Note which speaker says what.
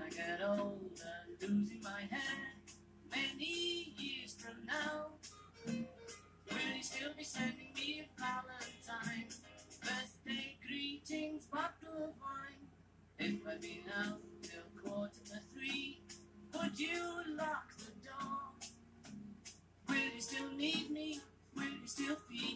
Speaker 1: I get older, losing my head, many years from now, will you still be sending me a Valentine? Birthday greetings, bottle of wine. If I've been out till quarter to three, would you lock the door? Will you still need me? Will you still feel?